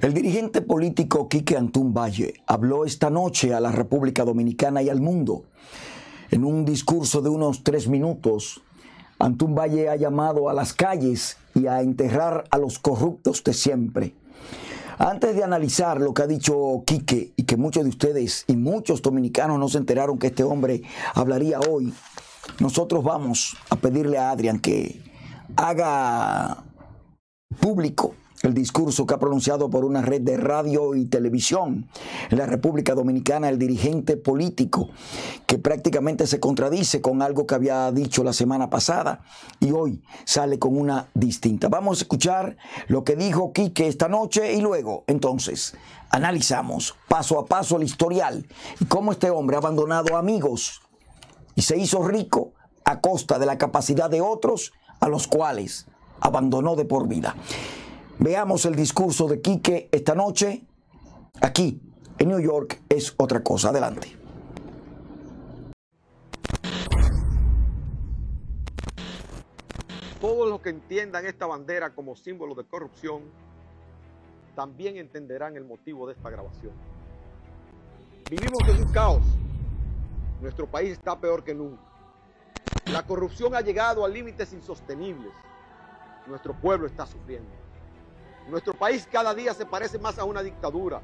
El dirigente político Quique Antún Valle habló esta noche a la República Dominicana y al mundo. En un discurso de unos tres minutos, Antún Valle ha llamado a las calles y a enterrar a los corruptos de siempre. Antes de analizar lo que ha dicho Quique y que muchos de ustedes y muchos dominicanos no se enteraron que este hombre hablaría hoy, nosotros vamos a pedirle a Adrián que haga público el discurso que ha pronunciado por una red de radio y televisión en la República Dominicana el dirigente político que prácticamente se contradice con algo que había dicho la semana pasada y hoy sale con una distinta. Vamos a escuchar lo que dijo Quique esta noche y luego entonces analizamos paso a paso el historial y cómo este hombre ha abandonado amigos y se hizo rico a costa de la capacidad de otros a los cuales abandonó de por vida. Veamos el discurso de Quique esta noche. Aquí, en New York, es otra cosa. Adelante. Todos los que entiendan esta bandera como símbolo de corrupción también entenderán el motivo de esta grabación. Vivimos en un caos. Nuestro país está peor que nunca. La corrupción ha llegado a límites insostenibles. Nuestro pueblo está sufriendo. Nuestro país cada día se parece más a una dictadura.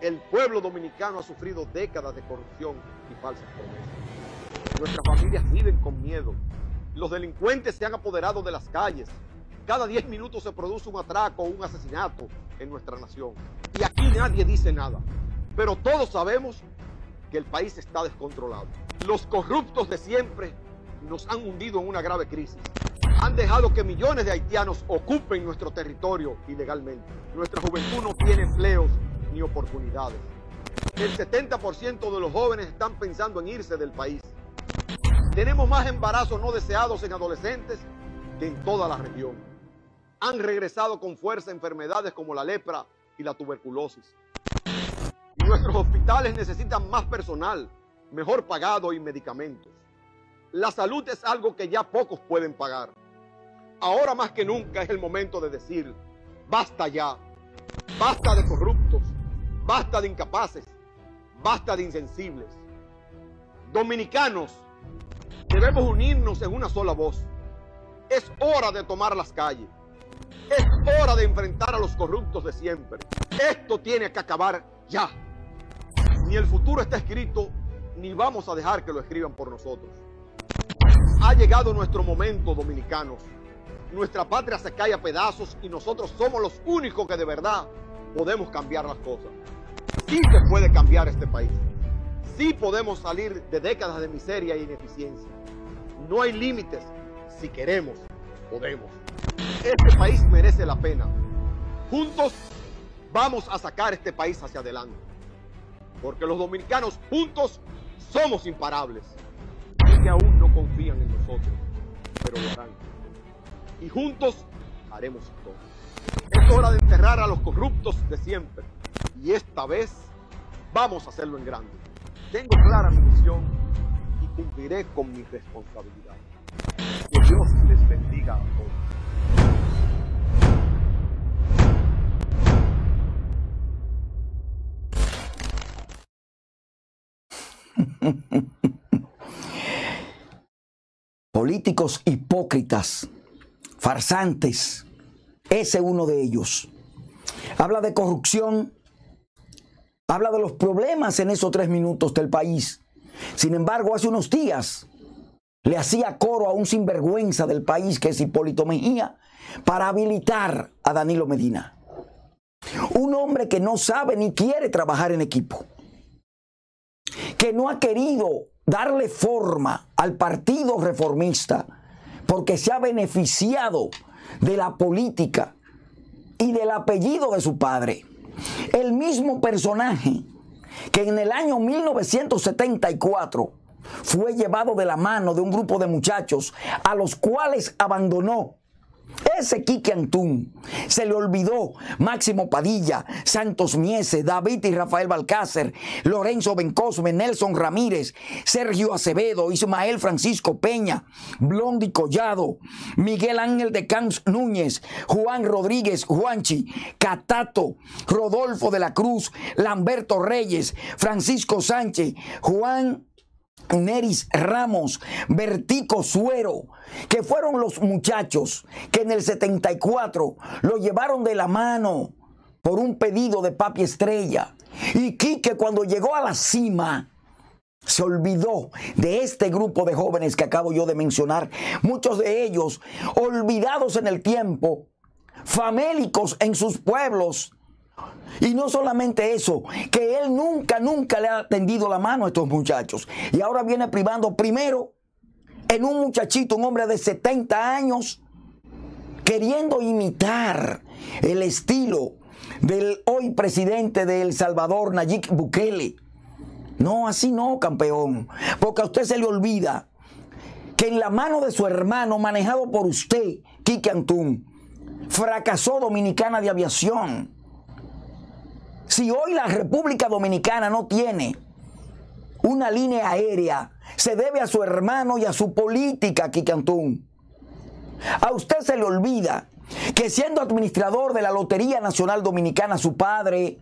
El pueblo dominicano ha sufrido décadas de corrupción y falsas promesas. Nuestras familias viven con miedo. Los delincuentes se han apoderado de las calles. Cada 10 minutos se produce un atraco o un asesinato en nuestra nación. Y aquí nadie dice nada. Pero todos sabemos que el país está descontrolado. Los corruptos de siempre nos han hundido en una grave crisis han dejado que millones de haitianos ocupen nuestro territorio ilegalmente. Nuestra juventud no tiene empleos ni oportunidades. El 70% de los jóvenes están pensando en irse del país. Tenemos más embarazos no deseados en adolescentes que en toda la región. Han regresado con fuerza enfermedades como la lepra y la tuberculosis. Y nuestros hospitales necesitan más personal, mejor pagado y medicamentos. La salud es algo que ya pocos pueden pagar. Ahora más que nunca es el momento de decir, basta ya, basta de corruptos, basta de incapaces, basta de insensibles. Dominicanos, debemos unirnos en una sola voz. Es hora de tomar las calles. Es hora de enfrentar a los corruptos de siempre. Esto tiene que acabar ya. Ni el futuro está escrito, ni vamos a dejar que lo escriban por nosotros. Ha llegado nuestro momento, dominicanos nuestra patria se cae a pedazos y nosotros somos los únicos que de verdad podemos cambiar las cosas. Sí se puede cambiar este país. Sí podemos salir de décadas de miseria e ineficiencia. No hay límites. Si queremos, podemos. Este país merece la pena. Juntos vamos a sacar este país hacia adelante. Porque los dominicanos juntos somos imparables. Y que aún no confían en nosotros, pero lo harán y juntos haremos todo. Es hora de enterrar a los corruptos de siempre y esta vez vamos a hacerlo en grande. Tengo clara mi misión y cumpliré con mi responsabilidad. Que Dios les bendiga a todos. Políticos hipócritas farsantes. Ese es uno de ellos. Habla de corrupción, habla de los problemas en esos tres minutos del país. Sin embargo, hace unos días le hacía coro a un sinvergüenza del país que es Hipólito Mejía para habilitar a Danilo Medina. Un hombre que no sabe ni quiere trabajar en equipo. Que no ha querido darle forma al partido reformista porque se ha beneficiado de la política y del apellido de su padre. El mismo personaje que en el año 1974 fue llevado de la mano de un grupo de muchachos a los cuales abandonó Ese Quique Antún se le olvidó Máximo Padilla, Santos Miese, David y Rafael Balcácer, Lorenzo Bencosme, Nelson Ramírez, Sergio Acevedo, Ismael Francisco Peña, Blondi Collado, Miguel Ángel de Cans Núñez, Juan Rodríguez Juanchi, Catato, Rodolfo de la Cruz, Lamberto Reyes, Francisco Sánchez, Juan Neris Ramos, Bertico Suero, que fueron los muchachos que en el 74 lo llevaron de la mano por un pedido de Papi Estrella. Y Quique cuando llegó a la cima, se olvidó de este grupo de jóvenes que acabo yo de mencionar, muchos de ellos olvidados en el tiempo, famélicos en sus pueblos, y no solamente eso, que él nunca, nunca le ha tendido la mano a estos muchachos. Y ahora viene privando primero en un muchachito, un hombre de 70 años, queriendo imitar el estilo del hoy presidente de El Salvador, Nayib Bukele. No, así no, campeón. Porque a usted se le olvida que en la mano de su hermano, manejado por usted, Kike Antún, fracasó Dominicana de Aviación. Si hoy la República Dominicana no tiene una línea aérea, se debe a su hermano y a su política, Kikantún. A usted se le olvida que siendo administrador de la Lotería Nacional Dominicana, su padre,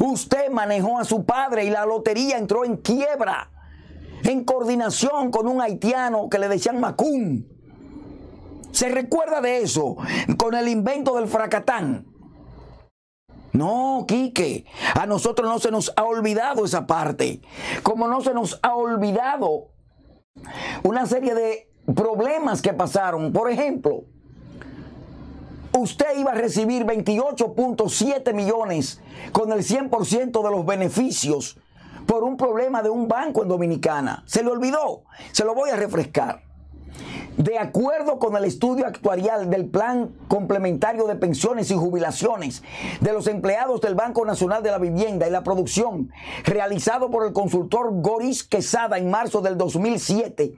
usted manejó a su padre y la lotería entró en quiebra, en coordinación con un haitiano que le decían Macún. ¿Se recuerda de eso? Con el invento del fracatán. No, Quique, a nosotros no se nos ha olvidado esa parte. Como no se nos ha olvidado una serie de problemas que pasaron. Por ejemplo, usted iba a recibir 28.7 millones con el 100% de los beneficios por un problema de un banco en Dominicana. Se le olvidó. Se lo voy a refrescar. De acuerdo con el estudio actuarial del Plan Complementario de Pensiones y Jubilaciones de los empleados del Banco Nacional de la Vivienda y la Producción, realizado por el consultor Goris Quesada en marzo del 2007,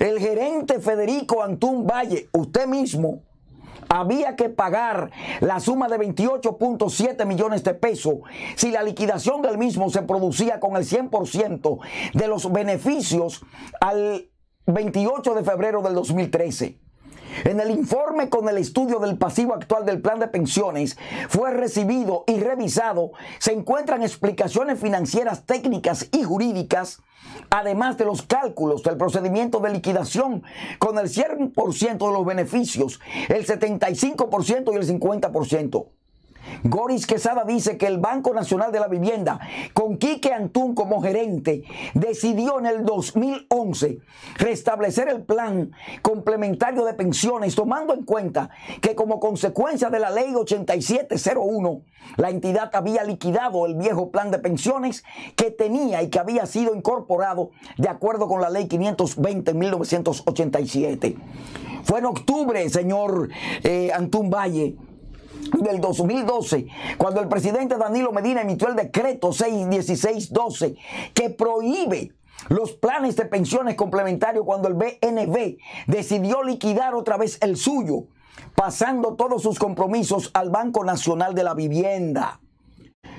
el gerente Federico Antún Valle, usted mismo, había que pagar la suma de 28.7 millones de pesos si la liquidación del mismo se producía con el 100% de los beneficios al 28 de febrero del 2013. En el informe con el estudio del pasivo actual del plan de pensiones fue recibido y revisado, se encuentran explicaciones financieras técnicas y jurídicas, además de los cálculos del procedimiento de liquidación con el 100% de los beneficios, el 75% y el 50%. Goris Quesada dice que el Banco Nacional de la Vivienda, con Quique Antún como gerente, decidió en el 2011 restablecer el plan complementario de pensiones, tomando en cuenta que como consecuencia de la ley 8701, la entidad había liquidado el viejo plan de pensiones que tenía y que había sido incorporado de acuerdo con la ley 520 en 1987. Fue en octubre, señor eh, Antún Valle, del 2012, cuando el presidente Danilo Medina emitió el decreto 61612 que prohíbe los planes de pensiones complementarios cuando el BNB decidió liquidar otra vez el suyo, pasando todos sus compromisos al Banco Nacional de la Vivienda.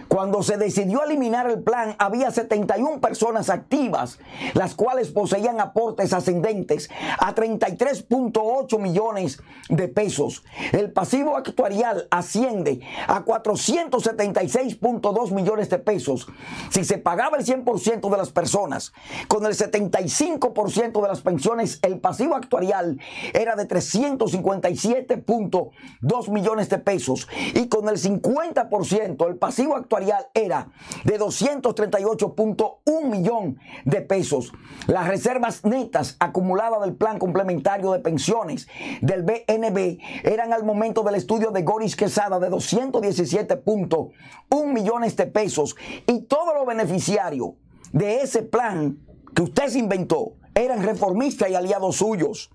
Cuando se decidió eliminar el plan, había 71 personas activas, las cuales poseían aportes ascendentes a 33.8 millones de pesos. El pasivo actuarial asciende a 476.2 millones de pesos. Si se pagaba el 100% de las personas, con el 75% de las pensiones, el pasivo actuarial era de 357.2 millones de pesos. Y con el 50%, el pasivo actuarial era de 238.1 millón de pesos. Las reservas netas acumuladas del plan complementario de pensiones del BNB eran al momento del estudio de Goris Quesada de 217.1 millones de pesos y todos los beneficiarios de ese plan que usted se inventó eran reformistas y aliados suyos.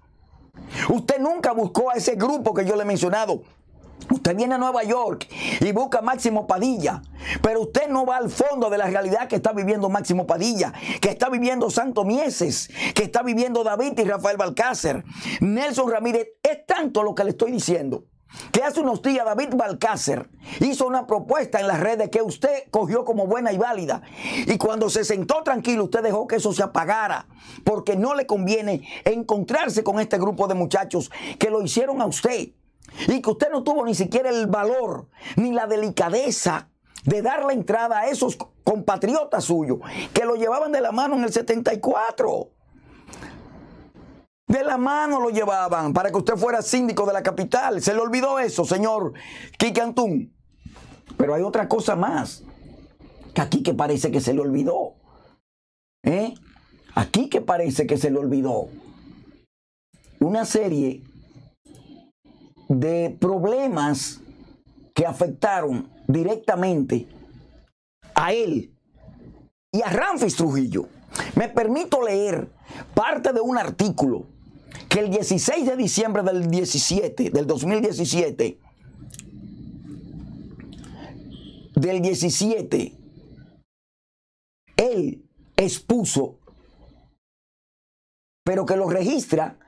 Usted nunca buscó a ese grupo que yo le he mencionado Usted viene a Nueva York y busca Máximo Padilla, pero usted no va al fondo de la realidad que está viviendo Máximo Padilla, que está viviendo Santo Mieses, que está viviendo David y Rafael Balcácer. Nelson Ramírez, es tanto lo que le estoy diciendo, que hace unos días David Balcácer hizo una propuesta en las redes que usted cogió como buena y válida. Y cuando se sentó tranquilo, usted dejó que eso se apagara, porque no le conviene encontrarse con este grupo de muchachos que lo hicieron a usted y que usted no tuvo ni siquiera el valor ni la delicadeza de dar la entrada a esos compatriotas suyos que lo llevaban de la mano en el 74. De la mano lo llevaban para que usted fuera síndico de la capital. Se le olvidó eso, señor Quique Antún. Pero hay otra cosa más. Que aquí que parece que se le olvidó. ¿Eh? Aquí que parece que se le olvidó. Una serie de problemas que afectaron directamente a él y a Ramfis Trujillo. Me permito leer parte de un artículo que el 16 de diciembre del 17, del 2017, del 17, él expuso, pero que lo registra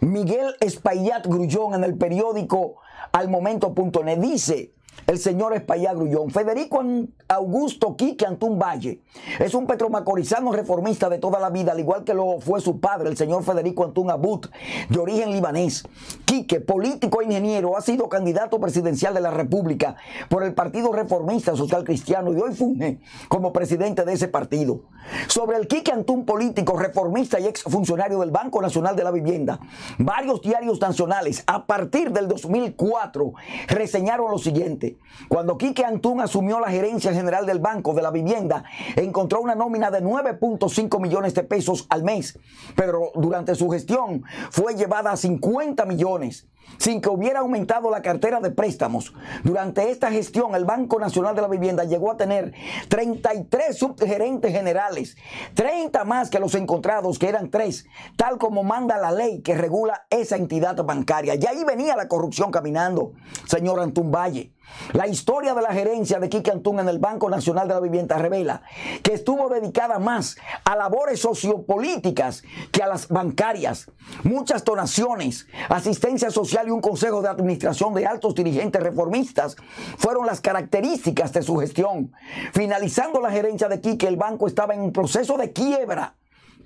Miguel Espaillat Grullón en el periódico almomento.net dice, el señor Espaillat Grullón. Federico Augusto Quique Antún Valle es un petromacorizano reformista de toda la vida, al igual que lo fue su padre, el señor Federico Antún Abut, de origen libanés. Quique, político e ingeniero, ha sido candidato presidencial de la República por el Partido Reformista Social Cristiano y hoy funge como presidente de ese partido. Sobre el Quique Antún, político, reformista y exfuncionario del Banco Nacional de la Vivienda, varios diarios nacionales a partir del 2004 reseñaron lo siguiente. Cuando Quique Antún asumió la gerencia general del Banco de la Vivienda, encontró una nómina de 9.5 millones de pesos al mes, pero durante su gestión fue llevada a 50 millones sin que hubiera aumentado la cartera de préstamos. Durante esta gestión, el Banco Nacional de la Vivienda llegó a tener 33 subgerentes generales, 30 más que los encontrados, que eran tres, tal como manda la ley que regula esa entidad bancaria. Y ahí venía la corrupción caminando, señor Antún Valle. La historia de la gerencia de Quique Antún en el Banco Nacional de la Vivienda revela que estuvo dedicada más a labores sociopolíticas que a las bancarias. Muchas donaciones, asistencia social y un consejo de administración de altos dirigentes reformistas fueron las características de su gestión. Finalizando la gerencia de Quique, el banco estaba en un proceso de quiebra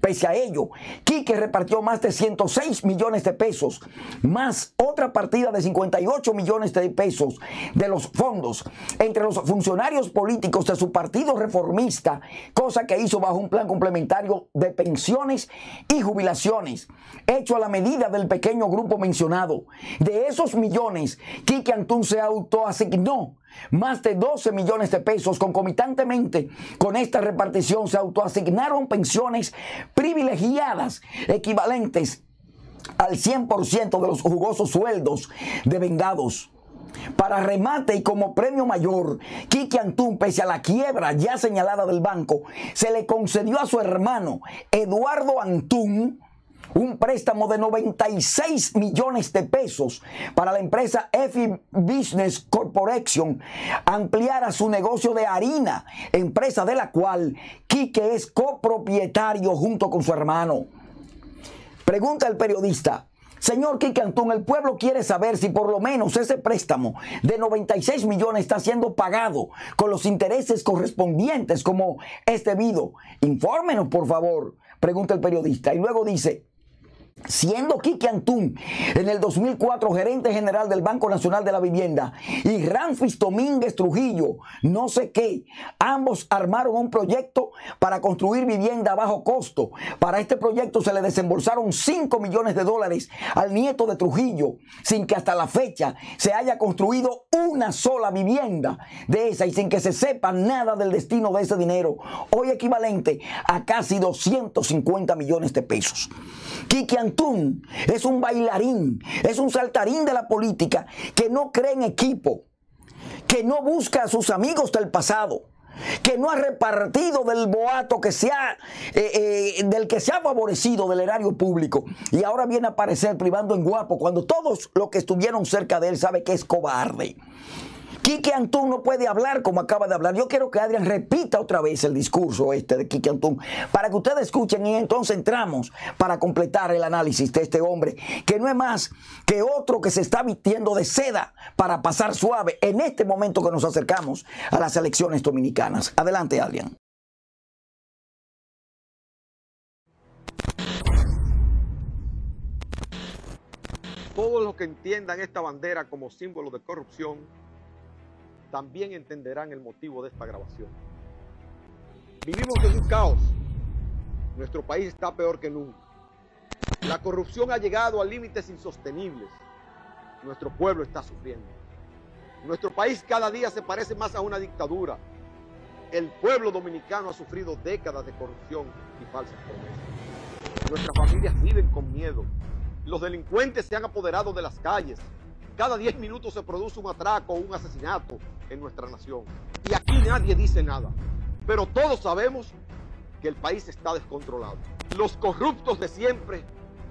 Pese a ello, Quique repartió más de 106 millones de pesos, más otra partida de 58 millones de pesos de los fondos entre los funcionarios políticos de su partido reformista, cosa que hizo bajo un plan complementario de pensiones y jubilaciones, hecho a la medida del pequeño grupo mencionado. De esos millones, Quique Antún se autoasignó más de 12 millones de pesos concomitantemente con esta repartición se autoasignaron pensiones privilegiadas equivalentes al 100% de los jugosos sueldos de vengados. Para remate y como premio mayor, Kiki Antún, pese a la quiebra ya señalada del banco, se le concedió a su hermano Eduardo Antún un préstamo de 96 millones de pesos para la empresa EFI Business Corporation ampliara su negocio de harina, empresa de la cual Quique es copropietario junto con su hermano. Pregunta el periodista. Señor Quique Antún, el pueblo quiere saber si por lo menos ese préstamo de 96 millones está siendo pagado con los intereses correspondientes como es debido. Infórmenos, por favor, pregunta el periodista. Y luego dice, Siendo Kiki Antún en el 2004 gerente general del Banco Nacional de la Vivienda y Ramfis Domínguez Trujillo, no sé qué, ambos armaron un proyecto para construir vivienda a bajo costo. Para este proyecto se le desembolsaron 5 millones de dólares al nieto de Trujillo, sin que hasta la fecha se haya construido una sola vivienda de esa y sin que se sepa nada del destino de ese dinero, hoy equivalente a casi 250 millones de pesos. Kiki Antún es un bailarín, es un saltarín de la política que no cree en equipo, que no busca a sus amigos del pasado, que no ha repartido del boato que se ha, eh, eh, del que se ha favorecido del erario público y ahora viene a aparecer privando en guapo cuando todos los que estuvieron cerca de él saben que es cobarde. Quique Antún no puede hablar como acaba de hablar. Yo quiero que Adrián repita otra vez el discurso este de Quique Antún para que ustedes escuchen y entonces entramos para completar el análisis de este hombre, que no es más que otro que se está vistiendo de seda para pasar suave en este momento que nos acercamos a las elecciones dominicanas. Adelante, Adrián. Todos los que entiendan esta bandera como símbolo de corrupción también entenderán el motivo de esta grabación. Vivimos en un caos. Nuestro país está peor que nunca. La corrupción ha llegado a límites insostenibles. Nuestro pueblo está sufriendo. Nuestro país cada día se parece más a una dictadura. El pueblo dominicano ha sufrido décadas de corrupción y falsas promesas. Nuestras familias viven con miedo. Los delincuentes se han apoderado de las calles. Cada 10 minutos se produce un atraco o un asesinato en nuestra nación. Y aquí nadie dice nada. Pero todos sabemos que el país está descontrolado. Los corruptos de siempre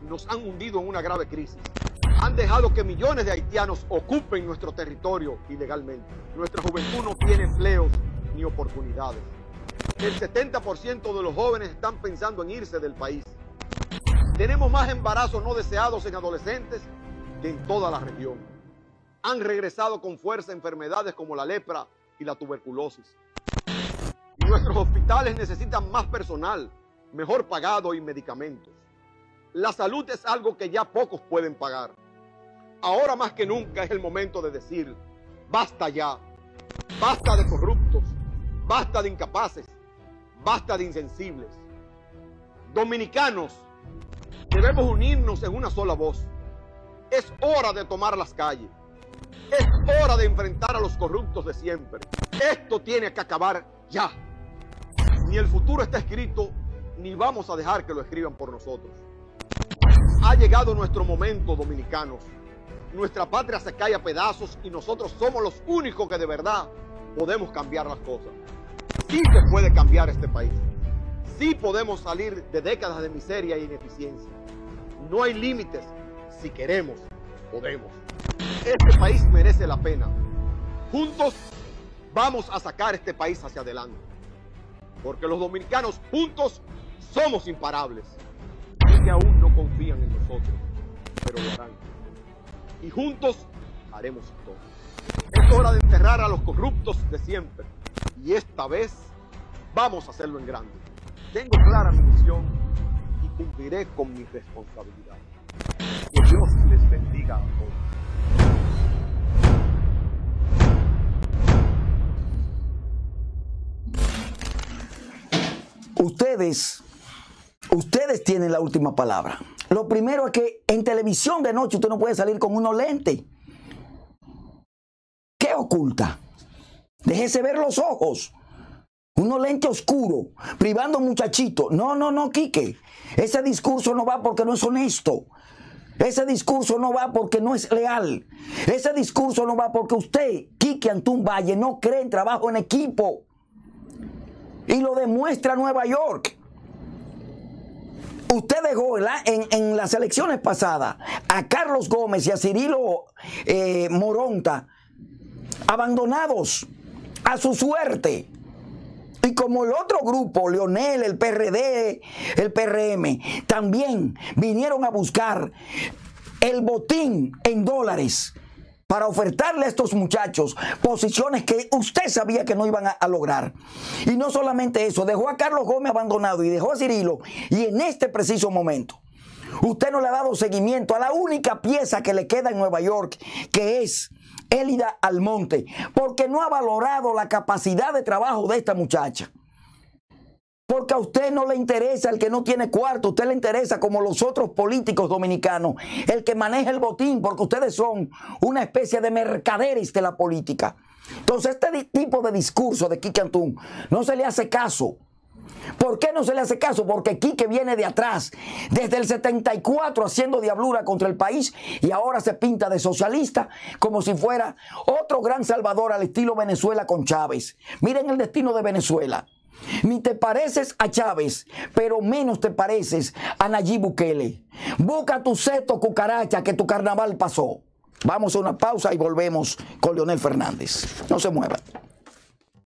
nos han hundido en una grave crisis. Han dejado que millones de haitianos ocupen nuestro territorio ilegalmente. Nuestra juventud no tiene empleos ni oportunidades. El 70% de los jóvenes están pensando en irse del país. Tenemos más embarazos no deseados en adolescentes que en toda la región han regresado con fuerza enfermedades como la lepra y la tuberculosis. nuestros hospitales necesitan más personal, mejor pagado y medicamentos. La salud es algo que ya pocos pueden pagar. Ahora más que nunca es el momento de decir, basta ya, basta de corruptos, basta de incapaces, basta de insensibles. Dominicanos, debemos unirnos en una sola voz. Es hora de tomar las calles. Es hora de enfrentar a los corruptos de siempre. Esto tiene que acabar ya. Ni el futuro está escrito, ni vamos a dejar que lo escriban por nosotros. Ha llegado nuestro momento, dominicanos. Nuestra patria se cae a pedazos y nosotros somos los únicos que de verdad podemos cambiar las cosas. Sí se puede cambiar este país. Sí podemos salir de décadas de miseria e ineficiencia. No hay límites. Si queremos, podemos. Este país merece la pena. Juntos vamos a sacar este país hacia adelante. Porque los dominicanos juntos somos imparables. Y que aún no confían en nosotros, pero lo harán. Y juntos haremos todo. Es hora de enterrar a los corruptos de siempre. Y esta vez vamos a hacerlo en grande. Tengo clara mi misión y cumpliré con mi responsabilidad. Dios les bendiga. Ustedes, ustedes tienen la última palabra. Lo primero es que en televisión de noche usted no puede salir con unos lentes. ¿Qué oculta? Déjese ver los ojos. Unos lentes oscuros, privando a un muchachito. No, no, no, Quique. Ese discurso no va porque no es honesto. Ese discurso no va porque no es leal. Ese discurso no va porque usted, Quique Antún Valle, no cree en trabajo en equipo. Y lo demuestra Nueva York. Usted dejó en, en las elecciones pasadas a Carlos Gómez y a Cirilo eh, Moronta abandonados a su suerte. Y como el otro grupo, Leonel, el PRD, el PRM, también vinieron a buscar el botín en dólares para ofertarle a estos muchachos posiciones que usted sabía que no iban a, lograr. Y no solamente eso, dejó a Carlos Gómez abandonado y dejó a Cirilo y en este preciso momento. Usted no le ha dado seguimiento a la única pieza que le queda en Nueva York, que es Elida Almonte, porque no ha valorado la capacidad de trabajo de esta muchacha. Porque a usted no le interesa el que no tiene cuarto, a usted le interesa como los otros políticos dominicanos, el que maneja el botín, porque ustedes son una especie de mercaderes de la política. Entonces, este tipo de discurso de Kiki Antún no se le hace caso. ¿Por qué no se le hace caso? Porque Quique viene de atrás, desde el 74 haciendo diablura contra el país y ahora se pinta de socialista como si fuera otro gran salvador al estilo Venezuela con Chávez. Miren el destino de Venezuela. Ni te pareces a Chávez, pero menos te pareces a Nayib Bukele. Busca tu seto cucaracha que tu carnaval pasó. Vamos a una pausa y volvemos con Leonel Fernández. No se muevan.